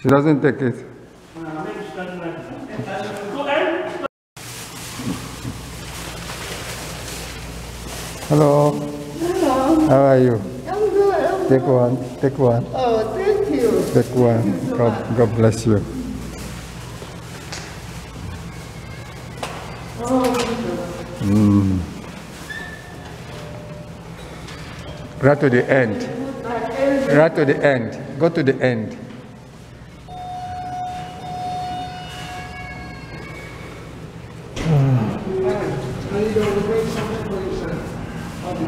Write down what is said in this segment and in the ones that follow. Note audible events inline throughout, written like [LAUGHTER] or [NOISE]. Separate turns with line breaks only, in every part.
She doesn't take it. Hello.
Hello.
How are you?
I'm good. I'm
Take
good.
one. Take one.
Oh, thank you.
Take one. God, God bless you. Mm. Right to the end. Right to the end. Go to the end. This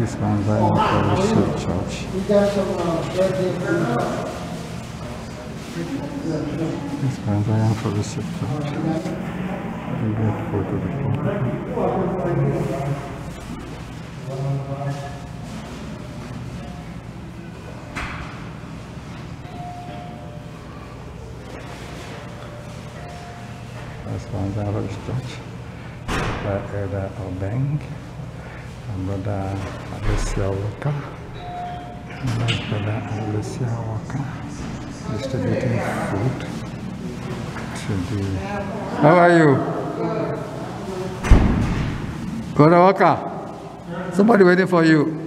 is Mount Zion Fellowship Church.
Uh.
This is Mount Zion Fellowship Church. We get photo before. Fellowship Church. Brother Elder Obeng and Brother Alicia. And Brother Alicia distributing food to the. How are you? Brother somebody waiting for you.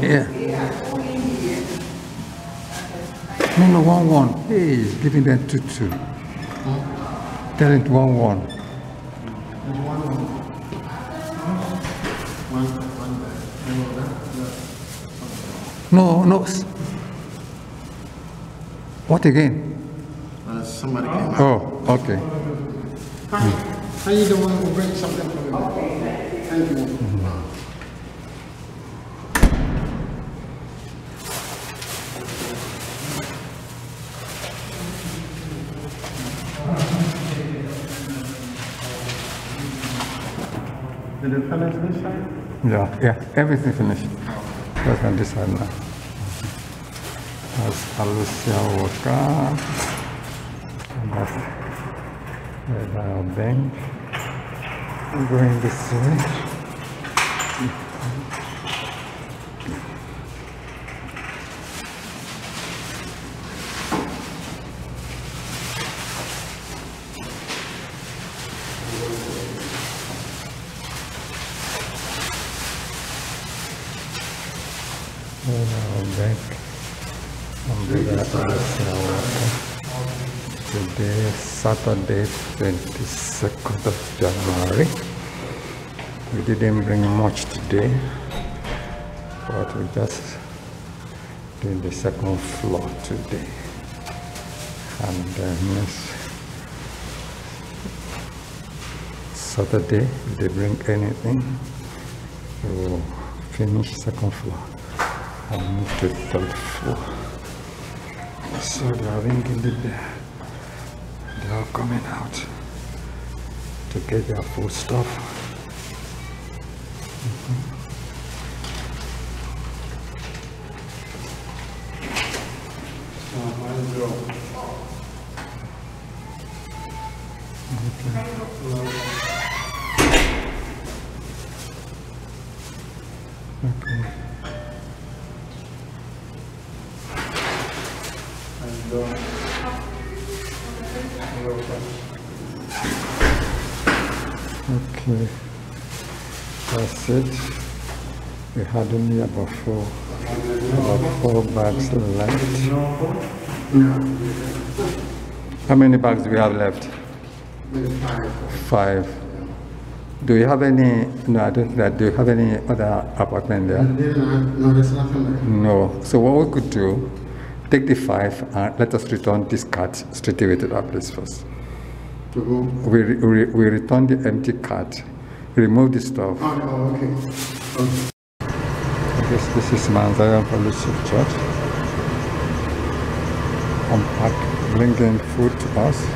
Yeah. No, no, one one. Hey, he's giving them two two. Tell it one one. No, no. What again?
Uh, somebody came out.
Oh, okay.
Hi, how you doing? We'll bring something for you. Thank you. Did it finish this side?
Yeah, yeah, everything finished. That's on this side now. That's Alicia Walker. That's our bank. I'm going this way. Umbrella Alicia Walker. Today, Saturday, 22nd of January. We didn't bring much today, but we just did the second floor today. And uh, next Saturday, we didn't bring anything. We'll finish second floor floor. So they are ringing the bell. They are coming out to get their food stuff. Okay. Okay, that's it. We had only about four, about four bags left. How many bags do we have left? Five. Do you have any? No, I don't. think that- Do you have any other apartment there?
No, there's nothing there.
No. So what we could do, take the five and let us return this cart straight away to that place first.
To who?
We, re- we, we return the empty cart, remove the stuff.
Oh, okay. Okay.
This, this is Mount Zion Fellowship Church. I'm pack, bringing food to us.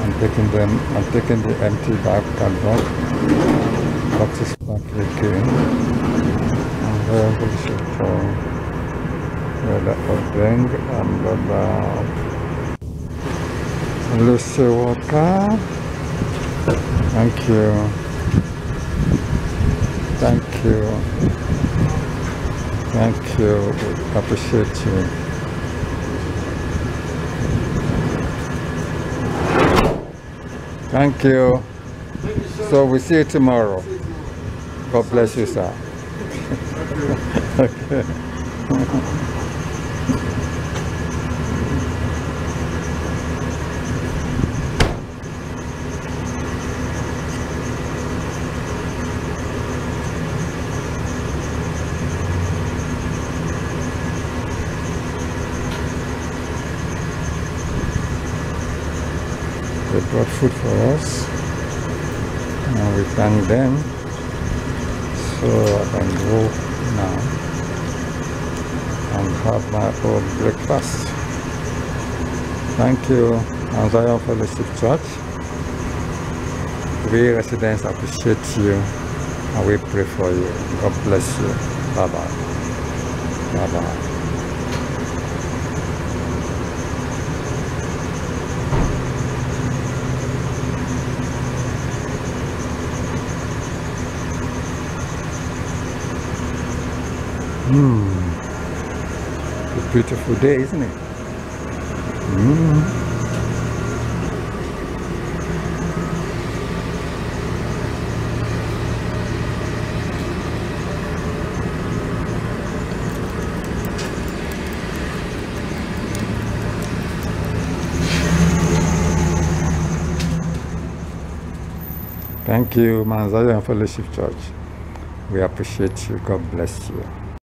I'm taking them, I'm taking the empty bag cardboard boxes back again. Mount Zion Fellowship for Brother Obeng and Brother Lucy Walker. Thank you. Thank you. Thank you. Appreciate you. Thank you. So we see you tomorrow. God bless you, sir. [LAUGHS] They [LAUGHS] brought food for us. And we thank them. So I can go now and have my own breakfast. Thank you, Mount Zion Fellowship Church. We residents appreciate you and we pray for you. God bless you. Bye bye. Bye bye. A beautiful day, isn't it? Mm. Thank you, Mount Zion Fellowship Church. We appreciate you. God bless you.